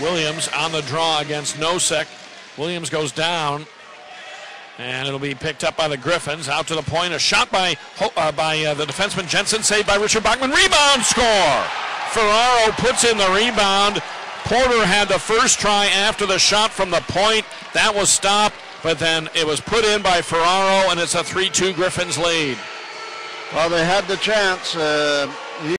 Williams on the draw against Nosek. Williams goes down, and it'll be picked up by the Griffins. Out to the point, a shot by uh, by uh, the defenseman Jensen, saved by Richard Bachman. Rebound score. Ferraro puts in the rebound. Porter had the first try after the shot from the point. That was stopped, but then it was put in by Ferraro, and it's a 3 2 Griffins lead. Well, they had the chance. Uh,